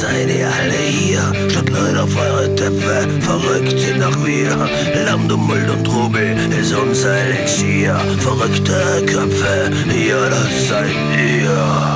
seid ihr alle hier? Statt Leute auf eure Töpfe, verrückt sind auch wir. Lamm, Tumult und Trubel ist unser Elixier. Verrückte Köpfe, ja, das seid ihr.